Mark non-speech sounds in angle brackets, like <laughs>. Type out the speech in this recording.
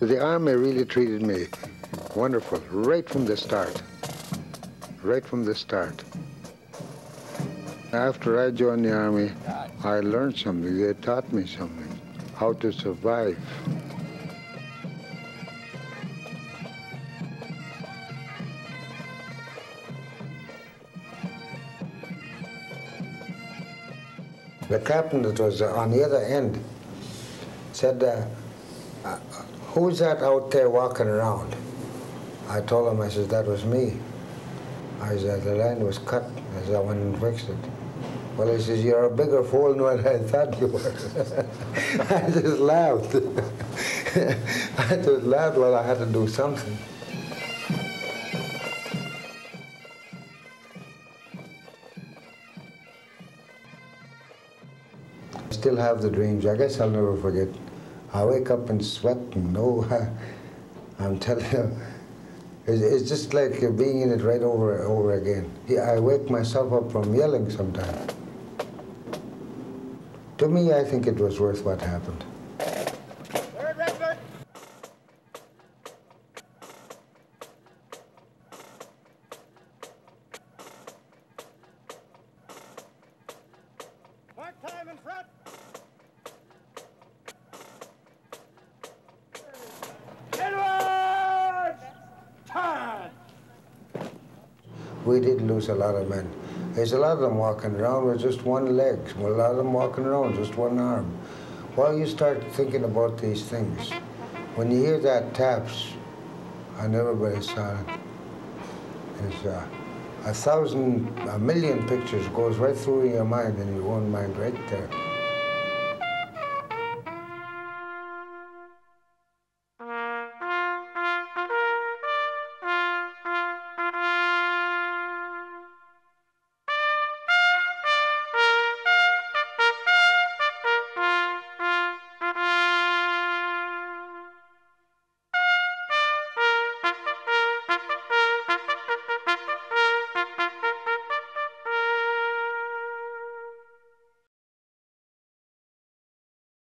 The Army really treated me wonderful right from the start. Right from the start. After I joined the Army, I learned something. They taught me something, how to survive. The captain that was on the other end said, uh, uh, who's that out there walking around? I told him, I said, that was me. I said, the line was cut. I said, I went and fixed it. Well, he says, you're a bigger fool than I thought you were. <laughs> I just laughed. <laughs> I just laughed while I had to do something. I still have the dreams. I guess I'll never forget. I wake up and sweat and no, <laughs> I'm telling you, it's just like being in it right over and over again. I wake myself up from yelling sometimes. To me, I think it was worth what happened. We did lose a lot of men. There's a lot of them walking around with just one leg. A lot of them walking around just one arm. Well, you start thinking about these things. When you hear that taps, and everybody saw it, it's uh, a thousand, a million pictures goes right through your mind and your own mind right there.